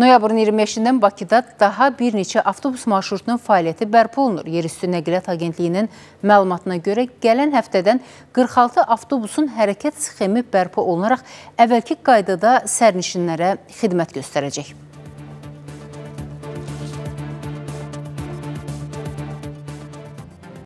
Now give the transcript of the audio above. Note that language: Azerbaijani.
Noyabrın 25-dən Bakıda daha bir neçə avtobus marşrutunun fəaliyyəti bərpa olunur. Yerüstü Nəqliyyat Agentliyinin məlumatına görə gələn həftədən 46 avtobusun hərəkət sxemi bərpa olunaraq əvvəlki qaydada sərnişinlərə xidmət göstərəcək.